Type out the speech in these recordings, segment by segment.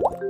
What?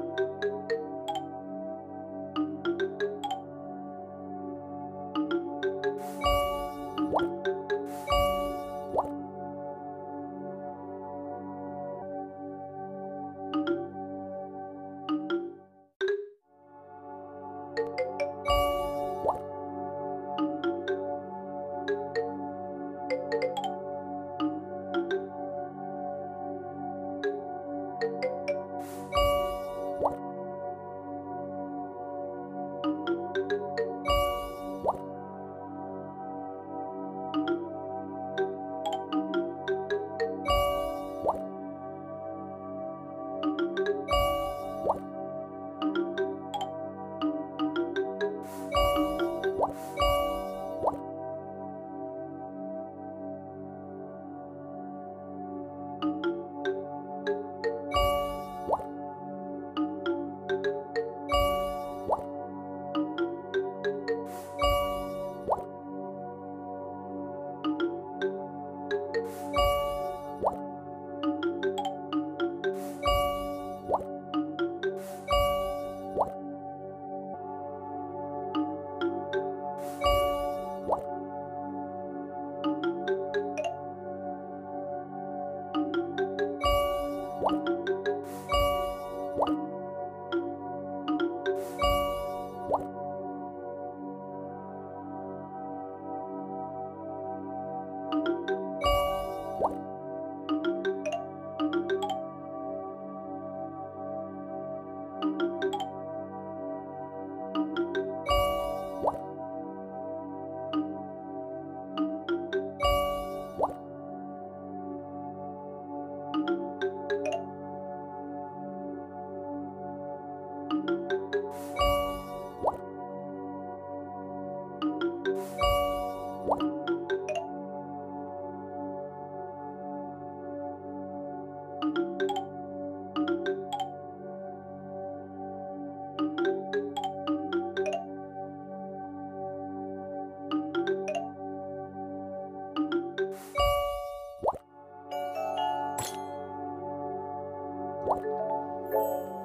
What?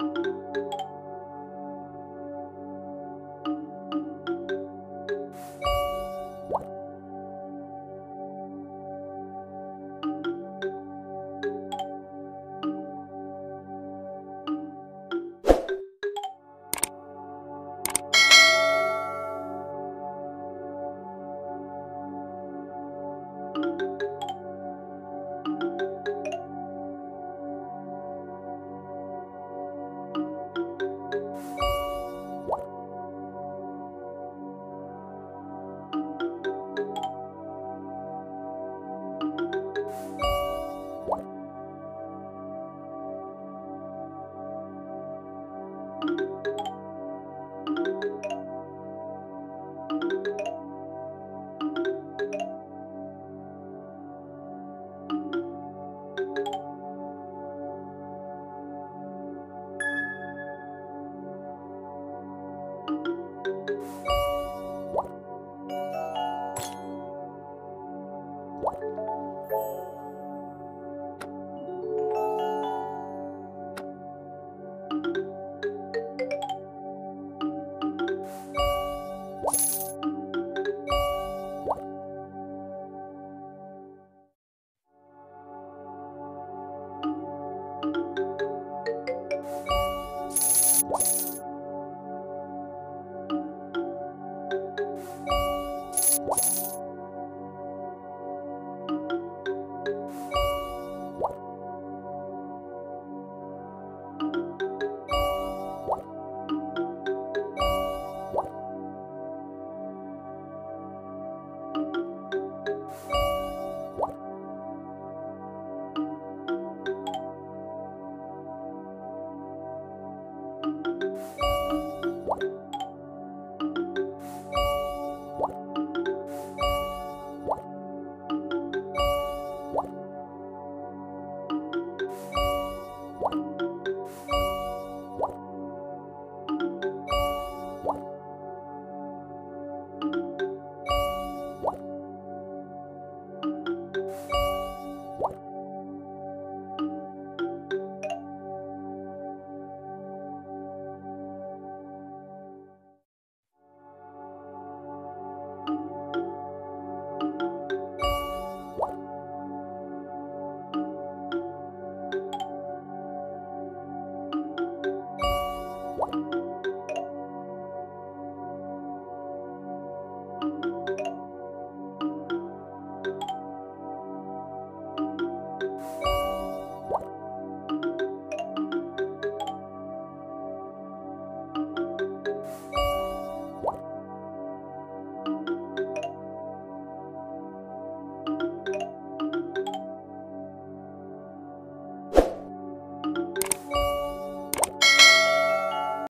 You